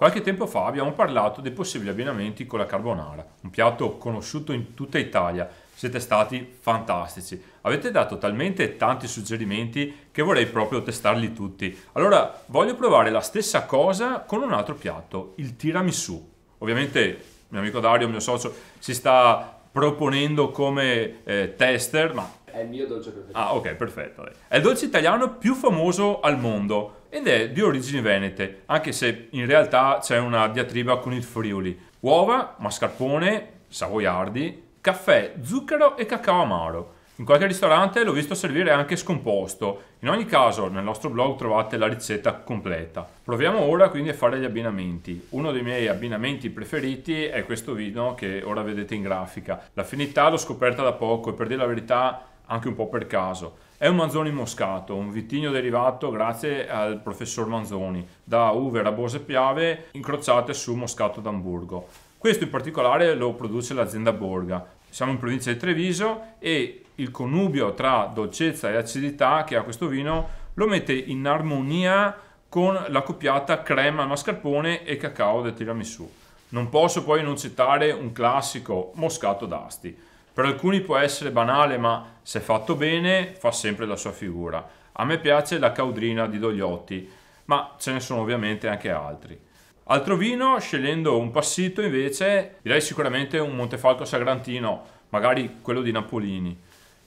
Qualche tempo fa abbiamo parlato dei possibili abbinamenti con la carbonara, un piatto conosciuto in tutta Italia. Siete stati fantastici. Avete dato talmente tanti suggerimenti che vorrei proprio testarli tutti. Allora voglio provare la stessa cosa con un altro piatto, il tiramisù. Ovviamente mio amico Dario, mio socio, si sta proponendo come eh, tester, ma è il mio dolce preferito. Ah, ok, perfetto. È il dolce italiano più famoso al mondo ed è di origini venete, anche se in realtà c'è una diatriba con il Friuli. Uova, mascarpone, savoiardi, caffè, zucchero e cacao amaro. In qualche ristorante l'ho visto servire anche scomposto. In ogni caso, nel nostro blog trovate la ricetta completa. Proviamo ora quindi a fare gli abbinamenti. Uno dei miei abbinamenti preferiti è questo vino che ora vedete in grafica. L'affinità l'ho scoperta da poco e per dire la verità anche un po' per caso. È un Manzoni moscato, un vitigno derivato grazie al professor Manzoni, da uve rabose piave incrociate su moscato d'Amburgo. Questo in particolare lo produce l'azienda Borga. Siamo in provincia di Treviso e il connubio tra dolcezza e acidità che ha questo vino lo mette in armonia con la coppiata crema mascarpone e cacao del tiramisù. Non posso poi non citare un classico moscato d'asti per alcuni può essere banale, ma se fatto bene fa sempre la sua figura. A me piace la caudrina di Dogliotti, ma ce ne sono ovviamente anche altri. Altro vino, scegliendo un passito invece, direi sicuramente un Montefalco Sagrantino, magari quello di Napolini.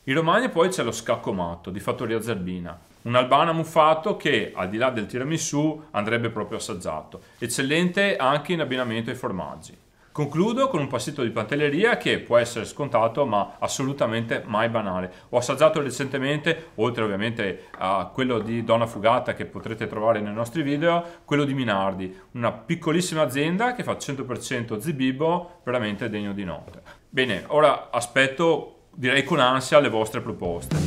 In Romagna poi c'è lo scacco matto di Fattoria Zerbina, un albano muffato che al di là del tiramisù andrebbe proprio assaggiato, eccellente anche in abbinamento ai formaggi. Concludo con un passito di pantelleria che può essere scontato ma assolutamente mai banale. Ho assaggiato recentemente, oltre ovviamente a quello di Donna Fugata che potrete trovare nei nostri video, quello di Minardi, una piccolissima azienda che fa 100% zibibo, veramente degno di nota. Bene, ora aspetto direi con ansia le vostre proposte.